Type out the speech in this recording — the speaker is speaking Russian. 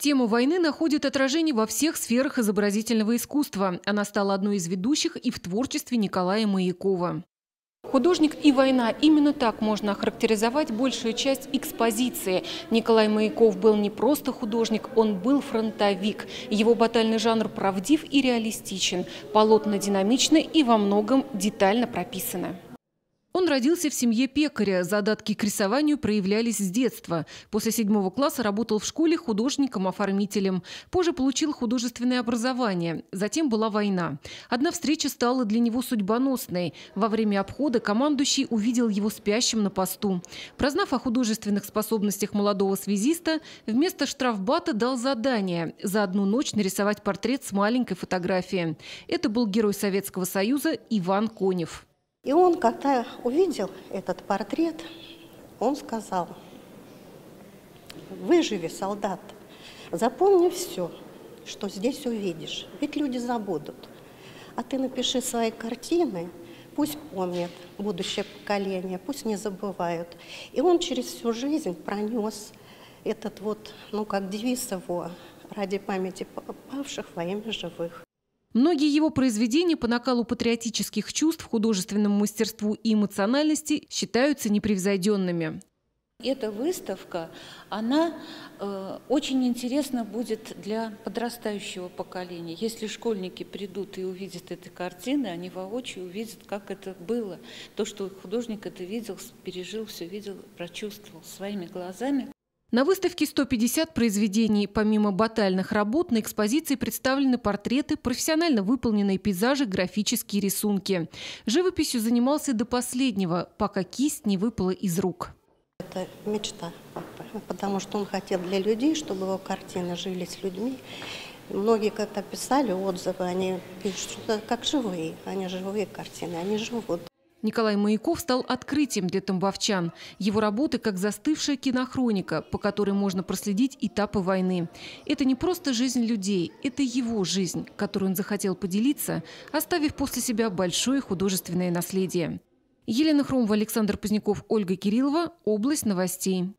Тема войны находит отражение во всех сферах изобразительного искусства. Она стала одной из ведущих и в творчестве Николая Маякова. Художник и война. Именно так можно охарактеризовать большую часть экспозиции. Николай Маяков был не просто художник, он был фронтовик. Его батальный жанр правдив и реалистичен. Полотна динамичны и во многом детально прописаны. Он родился в семье пекаря. Задатки к рисованию проявлялись с детства. После седьмого класса работал в школе художником-оформителем. Позже получил художественное образование. Затем была война. Одна встреча стала для него судьбоносной. Во время обхода командующий увидел его спящим на посту. Прознав о художественных способностях молодого связиста, вместо штрафбата дал задание – за одну ночь нарисовать портрет с маленькой фотографией. Это был герой Советского Союза Иван Конев. И он, когда увидел этот портрет, он сказал, выживи, солдат, запомни все, что здесь увидишь, ведь люди забудут. А ты напиши свои картины, пусть помнят будущее поколение, пусть не забывают. И он через всю жизнь пронес этот вот, ну как девиз его, ради памяти павших во имя живых. Многие его произведения по накалу патриотических чувств, художественному мастерству и эмоциональности считаются непревзойденными. Эта выставка, она э, очень интересна будет для подрастающего поколения. Если школьники придут и увидят эти картины, они воочию увидят, как это было. То, что художник это видел, пережил, все видел, прочувствовал своими глазами. На выставке 150 произведений. Помимо батальных работ на экспозиции представлены портреты, профессионально выполненные пейзажи, графические рисунки. Живописью занимался до последнего, пока кисть не выпала из рук. Это мечта потому что он хотел для людей, чтобы его картины жили с людьми. Многие когда писали отзывы, они пишут, что как живые, они живые картины, они живут. Николай Маяков стал открытием для тамбовчан. Его работы как застывшая кинохроника, по которой можно проследить этапы войны. Это не просто жизнь людей, это его жизнь, которую он захотел поделиться, оставив после себя большое художественное наследие. Елена Хромова, Александр Поздняков, Ольга Кириллова. Область новостей.